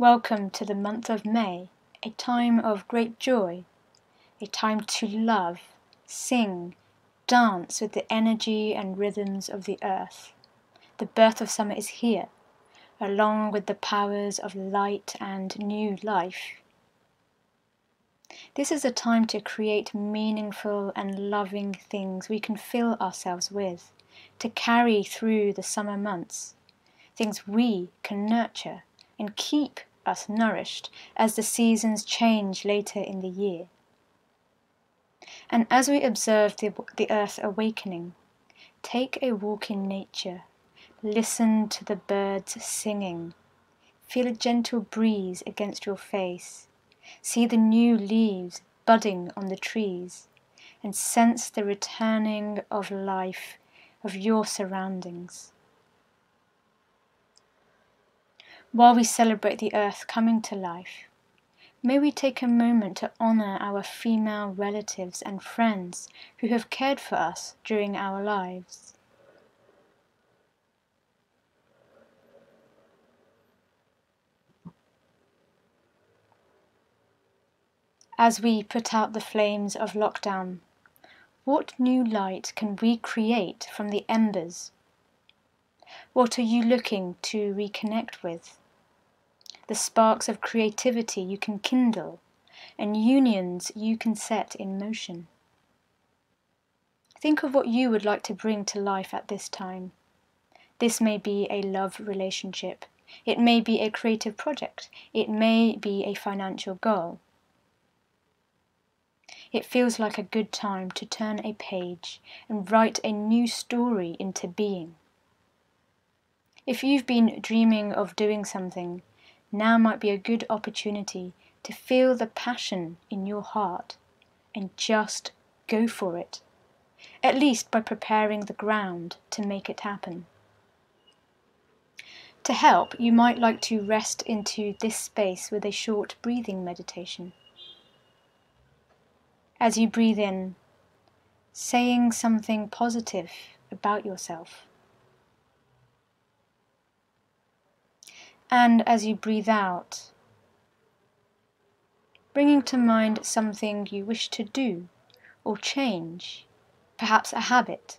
Welcome to the month of May, a time of great joy, a time to love, sing, dance with the energy and rhythms of the earth. The birth of summer is here, along with the powers of light and new life. This is a time to create meaningful and loving things we can fill ourselves with, to carry through the summer months, things we can nurture and keep us nourished as the seasons change later in the year. And as we observe the, the earth awakening, take a walk in nature, listen to the birds singing, feel a gentle breeze against your face, see the new leaves budding on the trees, and sense the returning of life of your surroundings. While we celebrate the earth coming to life, may we take a moment to honour our female relatives and friends who have cared for us during our lives. As we put out the flames of lockdown, what new light can we create from the embers what are you looking to reconnect with? The sparks of creativity you can kindle and unions you can set in motion. Think of what you would like to bring to life at this time. This may be a love relationship, it may be a creative project, it may be a financial goal. It feels like a good time to turn a page and write a new story into being. If you've been dreaming of doing something, now might be a good opportunity to feel the passion in your heart and just go for it, at least by preparing the ground to make it happen. To help, you might like to rest into this space with a short breathing meditation. As you breathe in, saying something positive about yourself. And as you breathe out, bringing to mind something you wish to do or change, perhaps a habit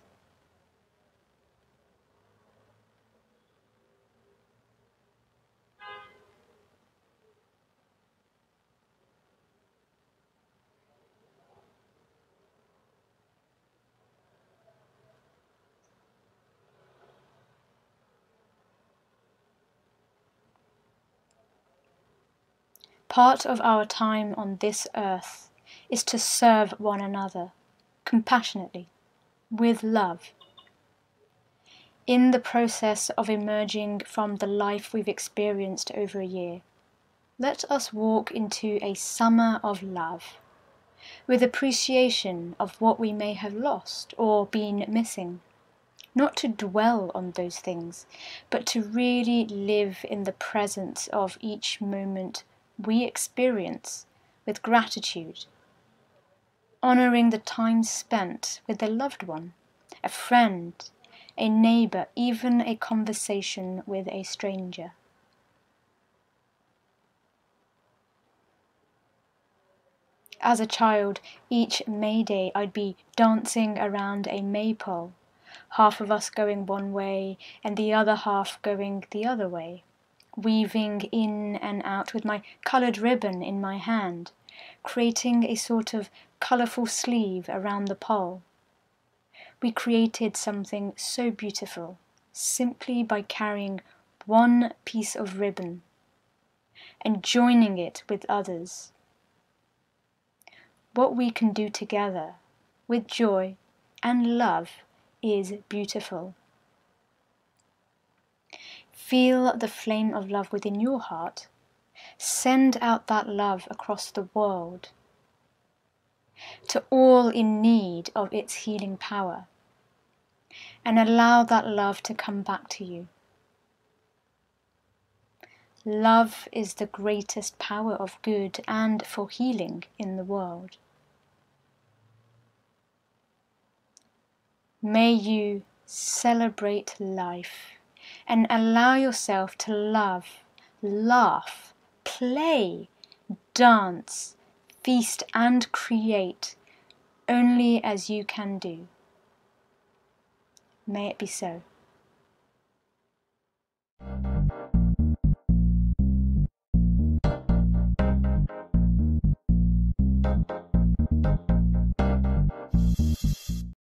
Part of our time on this earth is to serve one another compassionately, with love. In the process of emerging from the life we've experienced over a year, let us walk into a summer of love, with appreciation of what we may have lost or been missing. Not to dwell on those things, but to really live in the presence of each moment we experience with gratitude, honoring the time spent with a loved one, a friend, a neighbor, even a conversation with a stranger. As a child, each May Day I'd be dancing around a maypole, half of us going one way and the other half going the other way weaving in and out with my coloured ribbon in my hand, creating a sort of colourful sleeve around the pole. We created something so beautiful simply by carrying one piece of ribbon and joining it with others. What we can do together with joy and love is beautiful. Feel the flame of love within your heart. Send out that love across the world to all in need of its healing power. And allow that love to come back to you. Love is the greatest power of good and for healing in the world. May you celebrate life and allow yourself to love, laugh, play, dance, feast and create only as you can do. May it be so.